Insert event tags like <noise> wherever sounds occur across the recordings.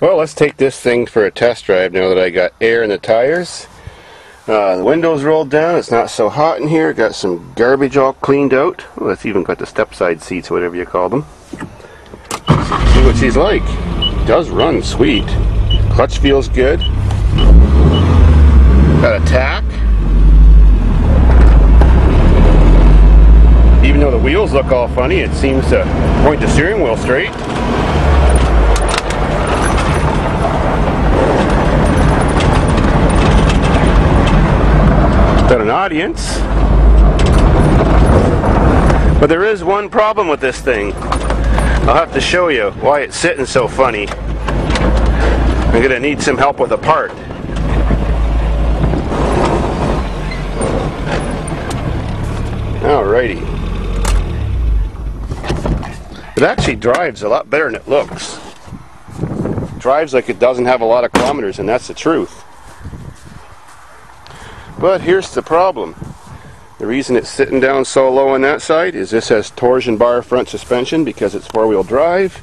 Well, let's take this thing for a test drive now that I got air in the tires. Uh, the windows rolled down, it's not so hot in here, got some garbage all cleaned out. Well, it's even got the step side seats, whatever you call them. See what she's like. Does run sweet. Clutch feels good. Got a tach. Even though the wheels look all funny, it seems to point the steering wheel straight. Audience. But there is one problem with this thing. I'll have to show you why it's sitting so funny. I'm gonna need some help with a part. Alrighty. It actually drives a lot better than it looks. drives like it doesn't have a lot of kilometers, and that's the truth. But here's the problem. The reason it's sitting down so low on that side is this has torsion bar front suspension because it's four-wheel drive,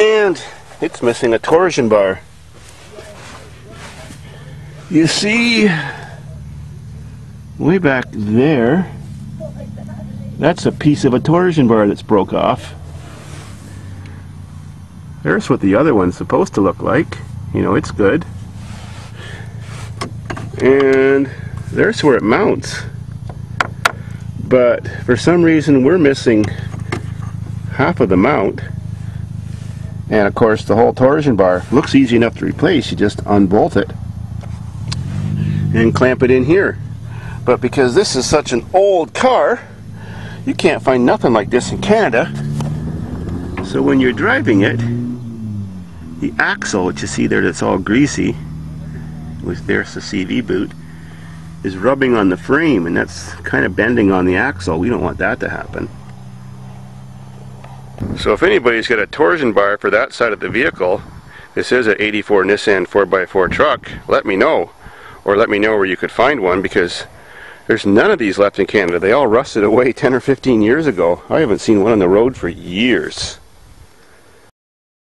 and it's missing a torsion bar. You see, way back there, that's a piece of a torsion bar that's broke off. There's what the other one's supposed to look like. You know, it's good. And there's where it mounts. But for some reason we're missing half of the mount. And of course the whole torsion bar looks easy enough to replace. You just unbolt it and clamp it in here. But because this is such an old car, you can't find nothing like this in Canada. So when you're driving it, the axle, which you see there that's all greasy, with there's the CV boot, is rubbing on the frame and that's kind of bending on the axle. We don't want that to happen. So if anybody's got a torsion bar for that side of the vehicle, this is an 84 Nissan 4x4 truck, let me know. Or let me know where you could find one because there's none of these left in Canada. They all rusted away <laughs> 10 or 15 years ago. I haven't seen one on the road for years.